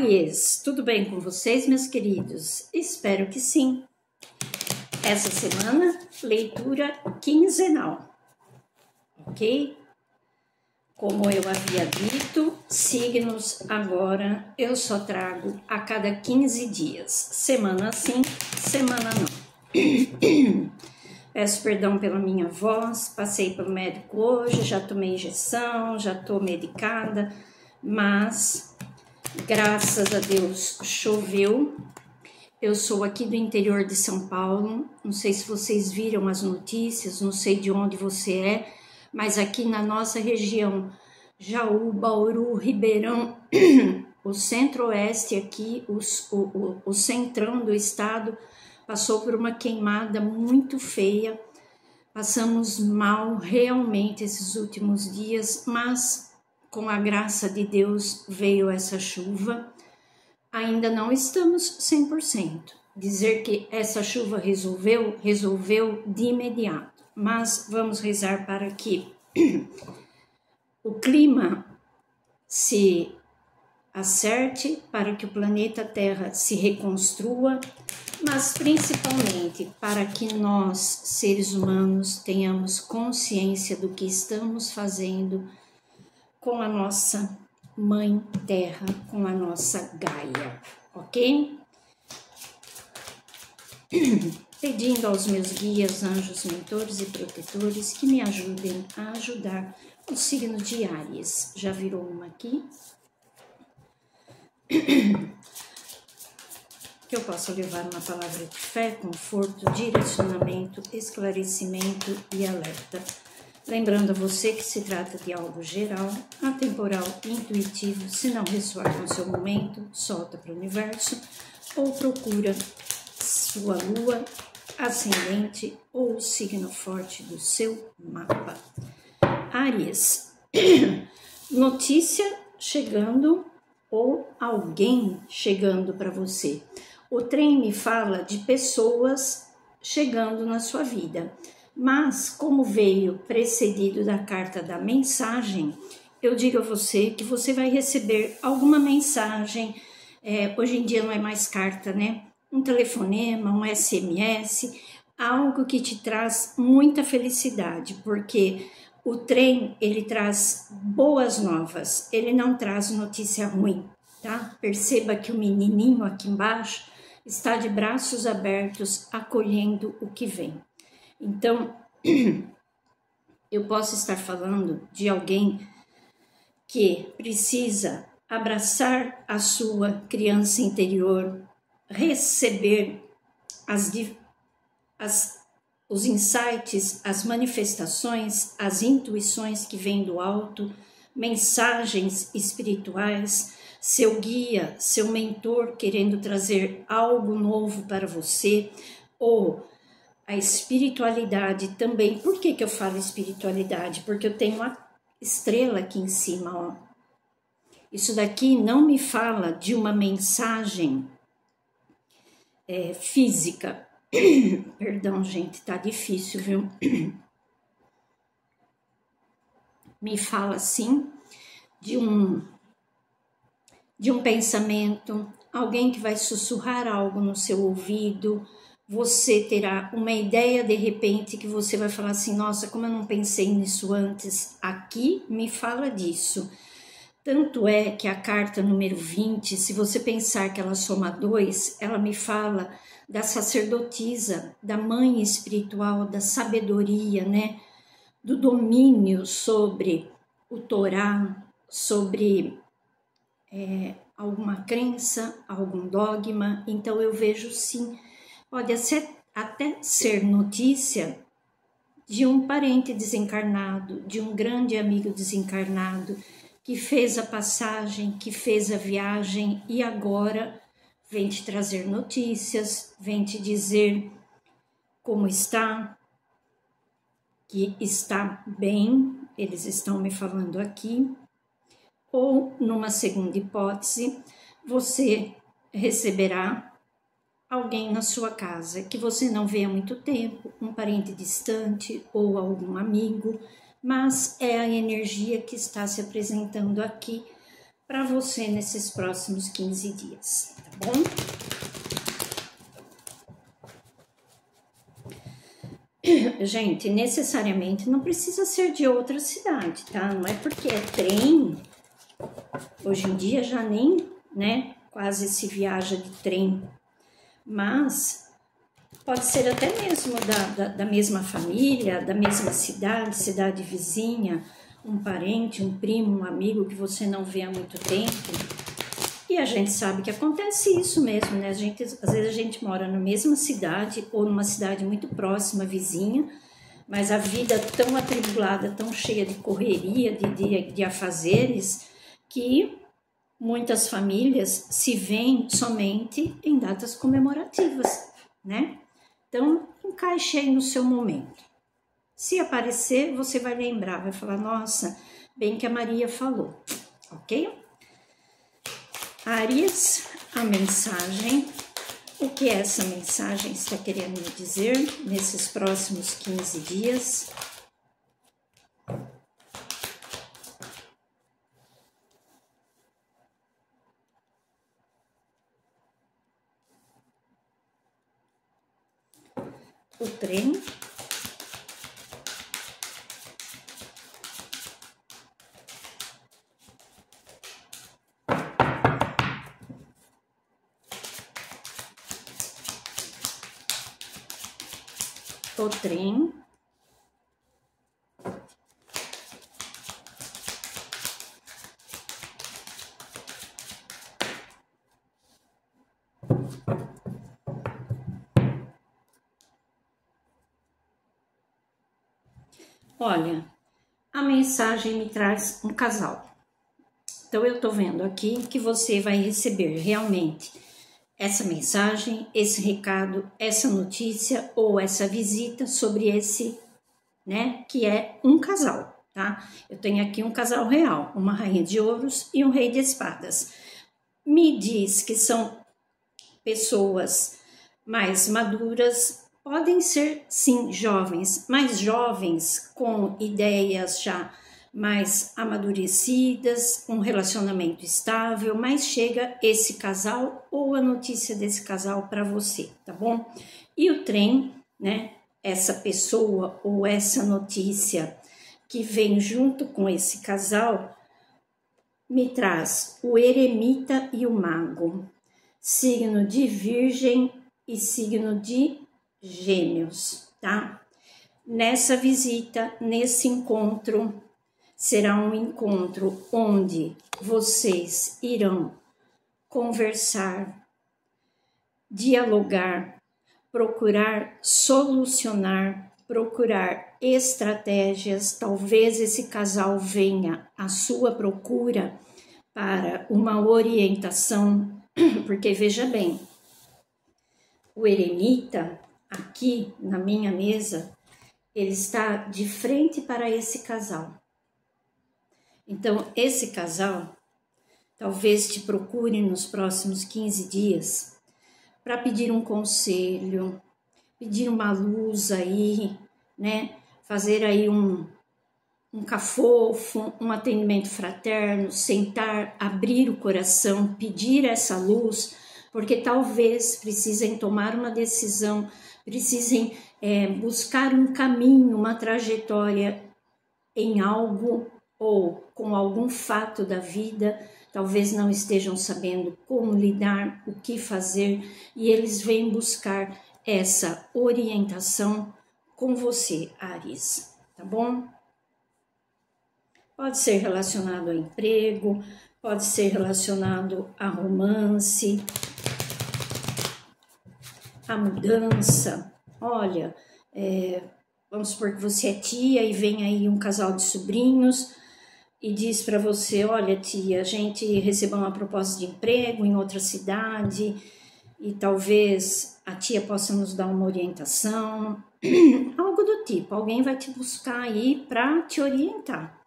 Aries, tudo bem com vocês, meus queridos? Espero que sim. Essa semana, leitura quinzenal, ok? Como eu havia dito, signos agora eu só trago a cada 15 dias. Semana sim, semana não. Peço perdão pela minha voz, passei pelo médico hoje, já tomei injeção, já estou medicada, mas graças a Deus choveu. Eu sou aqui do interior de São Paulo, não sei se vocês viram as notícias, não sei de onde você é, mas aqui na nossa região, Jaú, Bauru, Ribeirão, o centro-oeste aqui, os, o, o, o centrão do estado, passou por uma queimada muito feia. Passamos mal realmente esses últimos dias, mas com a graça de Deus veio essa chuva. Ainda não estamos 100%. Dizer que essa chuva resolveu, resolveu de imediato mas vamos rezar para que o clima se acerte, para que o planeta Terra se reconstrua, mas principalmente para que nós, seres humanos, tenhamos consciência do que estamos fazendo com a nossa Mãe Terra, com a nossa Gaia, ok? pedindo aos meus guias, anjos, mentores e protetores que me ajudem a ajudar o signo de Áries. Já virou uma aqui? Que eu possa levar uma palavra de fé, conforto, direcionamento, esclarecimento e alerta. Lembrando a você que se trata de algo geral, atemporal, intuitivo, se não ressoar no seu momento, solta para o universo ou procura sua lua ascendente ou signo forte do seu mapa. Áries, notícia chegando ou alguém chegando para você. O trem me fala de pessoas chegando na sua vida, mas como veio precedido da carta da mensagem, eu digo a você que você vai receber alguma mensagem. É, hoje em dia não é mais carta, né? um telefonema, um SMS, algo que te traz muita felicidade, porque o trem ele traz boas novas, ele não traz notícia ruim, tá? Perceba que o menininho aqui embaixo está de braços abertos acolhendo o que vem. Então, eu posso estar falando de alguém que precisa abraçar a sua criança interior, receber as, as, os insights, as manifestações, as intuições que vêm do alto, mensagens espirituais, seu guia, seu mentor querendo trazer algo novo para você, ou a espiritualidade também. Por que, que eu falo espiritualidade? Porque eu tenho uma estrela aqui em cima, ó. Isso daqui não me fala de uma mensagem é, física. Perdão, gente, tá difícil, viu? Me fala assim de um de um pensamento, alguém que vai sussurrar algo no seu ouvido, você terá uma ideia de repente que você vai falar assim: nossa, como eu não pensei nisso antes, aqui me fala disso. Tanto é que a carta número 20, se você pensar que ela soma dois, ela me fala da sacerdotisa, da mãe espiritual, da sabedoria, né? Do domínio sobre o Torá, sobre é, alguma crença, algum dogma. Então eu vejo sim, pode até ser notícia de um parente desencarnado, de um grande amigo desencarnado que fez a passagem, que fez a viagem e agora vem te trazer notícias, vem te dizer como está, que está bem, eles estão me falando aqui. Ou, numa segunda hipótese, você receberá alguém na sua casa que você não vê há muito tempo, um parente distante ou algum amigo mas é a energia que está se apresentando aqui para você nesses próximos 15 dias, tá bom? Gente, necessariamente não precisa ser de outra cidade, tá? Não é porque é trem, hoje em dia já nem, né, quase se viaja de trem, mas pode ser até mesmo da, da, da mesma família, da mesma cidade, cidade vizinha, um parente, um primo, um amigo que você não vê há muito tempo. E a gente sabe que acontece isso mesmo, né? A gente, às vezes a gente mora na mesma cidade ou numa cidade muito próxima, vizinha, mas a vida tão atribulada, tão cheia de correria, de, de, de afazeres, que muitas famílias se veem somente em datas comemorativas, né? Então, encaixe aí no seu momento. Se aparecer, você vai lembrar, vai falar, nossa, bem que a Maria falou, ok? Arias, a mensagem, o que essa mensagem está querendo me dizer nesses próximos 15 dias? O trem o trem. Olha, a mensagem me traz um casal. Então eu tô vendo aqui que você vai receber realmente essa mensagem, esse recado, essa notícia ou essa visita sobre esse, né, que é um casal, tá? Eu tenho aqui um casal real, uma rainha de ouros e um rei de espadas. Me diz que são pessoas mais maduras, podem ser sim jovens, mais jovens com ideias já mais amadurecidas, um relacionamento estável, mas chega esse casal ou a notícia desse casal para você, tá bom? E o trem, né? Essa pessoa ou essa notícia que vem junto com esse casal me traz o eremita e o mago, signo de Virgem e signo de Gêmeos, tá? Nessa visita, nesse encontro, será um encontro onde vocês irão conversar, dialogar, procurar solucionar, procurar estratégias. Talvez esse casal venha à sua procura para uma orientação, porque veja bem, o eremita aqui na minha mesa, ele está de frente para esse casal. Então, esse casal talvez te procure nos próximos 15 dias para pedir um conselho, pedir uma luz aí, né? Fazer aí um, um cafofo, um atendimento fraterno, sentar, abrir o coração, pedir essa luz, porque talvez precisem tomar uma decisão, precisem é, buscar um caminho, uma trajetória em algo ou com algum fato da vida, talvez não estejam sabendo como lidar, o que fazer, e eles vêm buscar essa orientação com você, Ares, tá bom? Pode ser relacionado a emprego, pode ser relacionado a romance, a mudança. Olha, é, vamos supor que você é tia e vem aí um casal de sobrinhos e diz para você: Olha, tia, a gente recebeu uma proposta de emprego em outra cidade e talvez a tia possa nos dar uma orientação, algo do tipo. Alguém vai te buscar aí para te orientar,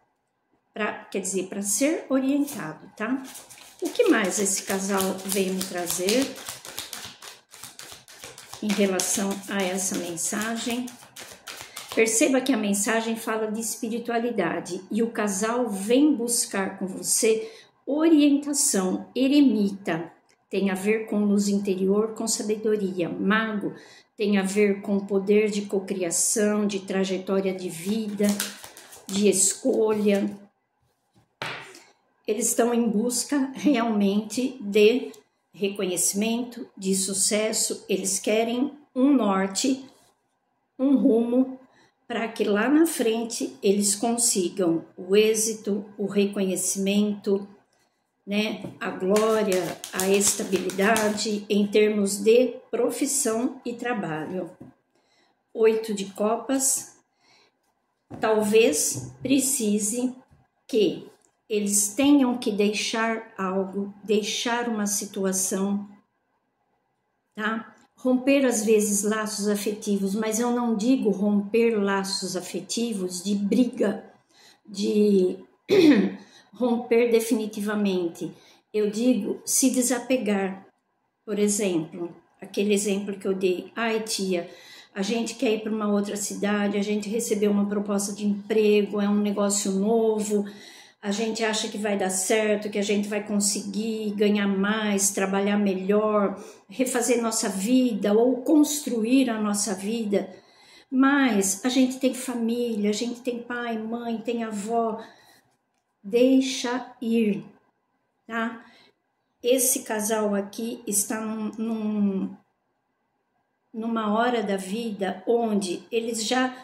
pra, quer dizer, para ser orientado, tá? O que mais esse casal veio me trazer em relação a essa mensagem? Perceba que a mensagem fala de espiritualidade e o casal vem buscar com você Orientação eremita tem a ver com luz interior, com sabedoria. Mago tem a ver com poder de cocriação, de trajetória de vida, de escolha. Eles estão em busca realmente de reconhecimento, de sucesso, eles querem um norte, um rumo para que lá na frente eles consigam o êxito, o reconhecimento, né, a glória, a estabilidade em termos de profissão e trabalho. Oito de copas, talvez precise que eles tenham que deixar algo, deixar uma situação, tá? Romper às vezes laços afetivos, mas eu não digo romper laços afetivos de briga, de romper definitivamente. Eu digo se desapegar. Por exemplo, aquele exemplo que eu dei. Ai, tia, a gente quer ir para uma outra cidade, a gente recebeu uma proposta de emprego, é um negócio novo, a gente acha que vai dar certo, que a gente vai conseguir ganhar mais, trabalhar melhor, refazer nossa vida ou construir a nossa vida. Mas a gente tem família, a gente tem pai, mãe, tem avó. Deixa ir, tá? Esse casal aqui está num, num, numa hora da vida onde eles já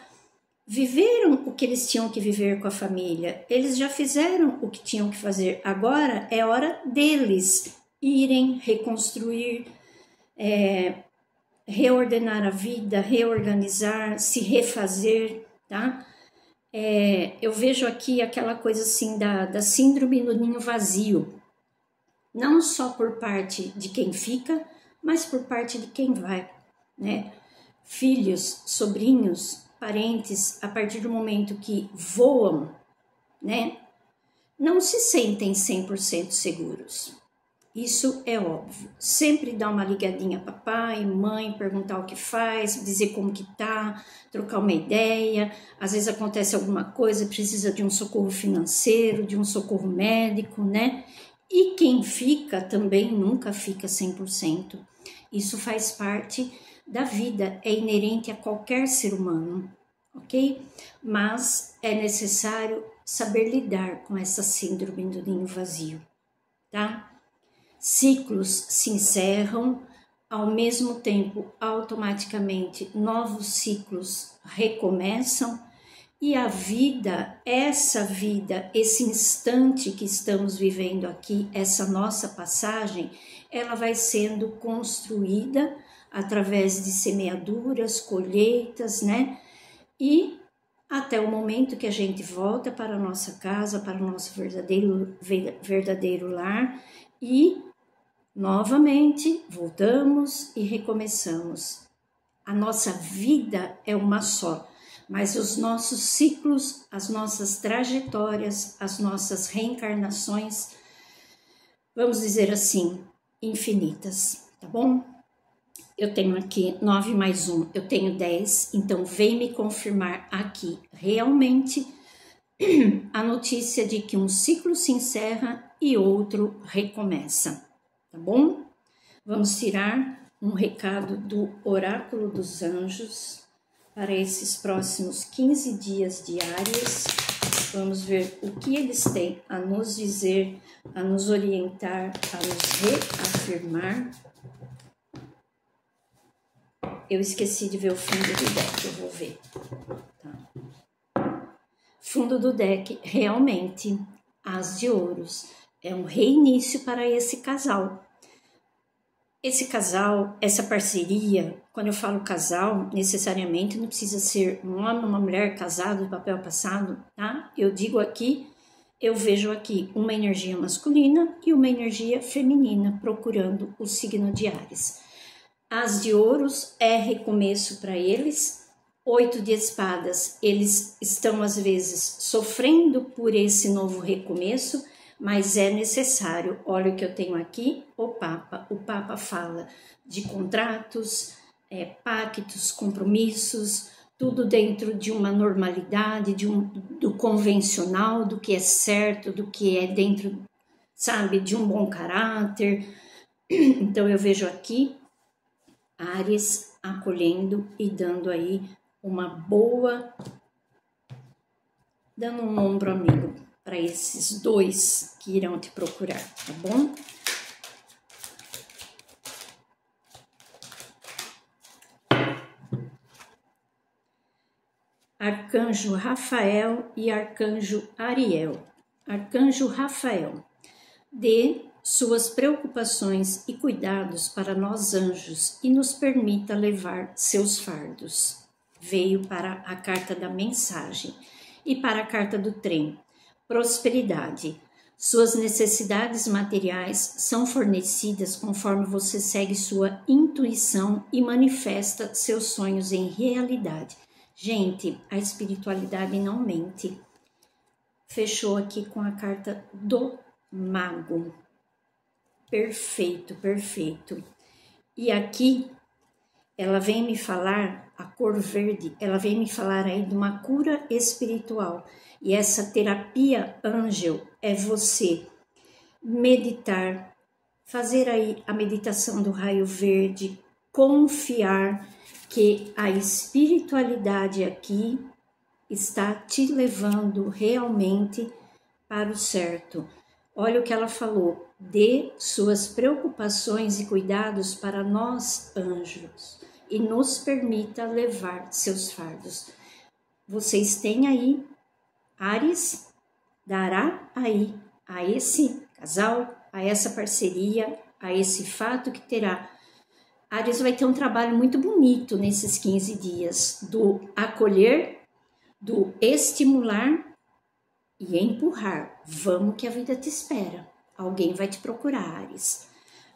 viveram o que eles tinham que viver com a família, eles já fizeram o que tinham que fazer. Agora é hora deles irem reconstruir, é, reordenar a vida, reorganizar, se refazer, tá? É, eu vejo aqui aquela coisa assim da, da síndrome do ninho vazio, não só por parte de quem fica, mas por parte de quem vai, né? Filhos, sobrinhos, parentes, a partir do momento que voam, né, não se sentem 100% seguros. Isso é óbvio. Sempre dá uma ligadinha papai, mãe, perguntar o que faz, dizer como que tá, trocar uma ideia. Às vezes acontece alguma coisa, precisa de um socorro financeiro, de um socorro médico, né? E quem fica também nunca fica 100%. Isso faz parte da vida, é inerente a qualquer ser humano, ok? Mas é necessário saber lidar com essa síndrome do ninho vazio, tá? Ciclos se encerram, ao mesmo tempo, automaticamente, novos ciclos recomeçam e a vida, essa vida, esse instante que estamos vivendo aqui, essa nossa passagem, ela vai sendo construída através de semeaduras, colheitas, né? E até o momento que a gente volta para a nossa casa, para o nosso verdadeiro, verdadeiro lar e novamente voltamos e recomeçamos. A nossa vida é uma só, mas os nossos ciclos, as nossas trajetórias, as nossas reencarnações, vamos dizer assim, infinitas, tá bom? Eu tenho aqui 9 mais 1, eu tenho 10, então vem me confirmar aqui realmente a notícia de que um ciclo se encerra e outro recomeça, tá bom? Vamos tirar um recado do Oráculo dos Anjos para esses próximos 15 dias diários. Vamos ver o que eles têm a nos dizer, a nos orientar, a nos reafirmar eu esqueci de ver o fundo do deck, eu vou ver. Tá. Fundo do deck, realmente, as de ouros. É um reinício para esse casal. Esse casal, essa parceria, quando eu falo casal, necessariamente não precisa ser um homem, uma mulher casado, papel passado, tá? Eu digo aqui, eu vejo aqui uma energia masculina e uma energia feminina procurando o signo de Ares. As de ouros é recomeço para eles. Oito de espadas, eles estão às vezes sofrendo por esse novo recomeço, mas é necessário. Olha o que eu tenho aqui: o Papa. O Papa fala de contratos, é, pactos, compromissos, tudo dentro de uma normalidade, de um, do convencional, do que é certo, do que é dentro sabe, de um bom caráter. Então eu vejo aqui Ares acolhendo e dando aí uma boa, dando um ombro amigo para esses dois que irão te procurar, tá bom? Arcanjo Rafael e Arcanjo Ariel. Arcanjo Rafael, dê suas preocupações e cuidados para nós anjos e nos permita levar seus fardos. Veio para a carta da mensagem e para a carta do trem. Prosperidade. Suas necessidades materiais são fornecidas conforme você segue sua intuição e manifesta seus sonhos em realidade. Gente, a espiritualidade não mente. Fechou aqui com a carta do mago. Perfeito, perfeito. E aqui ela vem me falar, a cor verde, ela vem me falar aí de uma cura espiritual. E essa terapia Angel é você meditar, fazer aí a meditação do raio verde, confiar que a espiritualidade aqui está te levando realmente para o certo. Olha o que ela falou: dê suas preocupações e cuidados para nós, anjos, e nos permita levar seus fardos. Vocês têm aí, Ares dará aí a esse casal, a essa parceria, a esse fato que terá. Ares vai ter um trabalho muito bonito nesses 15 dias do acolher do estimular e empurrar. Vamos que a vida te espera. Alguém vai te procurar, Ares.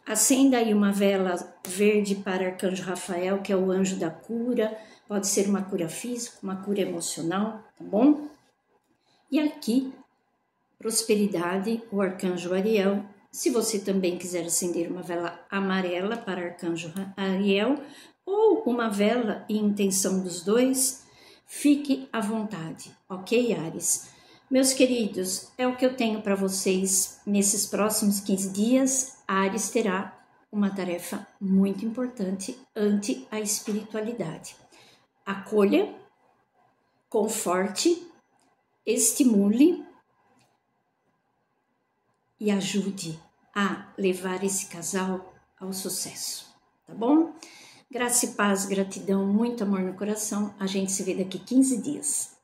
Acenda aí uma vela verde para Arcanjo Rafael, que é o anjo da cura. Pode ser uma cura física, uma cura emocional, tá bom? E aqui, prosperidade, o Arcanjo Ariel. Se você também quiser acender uma vela amarela para Arcanjo Ariel, ou uma vela em intenção dos dois, Fique à vontade, ok, Ares? Meus queridos, é o que eu tenho para vocês nesses próximos 15 dias. Ares terá uma tarefa muito importante ante a espiritualidade. Acolha, conforte, estimule e ajude a levar esse casal ao sucesso, tá bom? Graça e paz, gratidão, muito amor no coração. A gente se vê daqui 15 dias.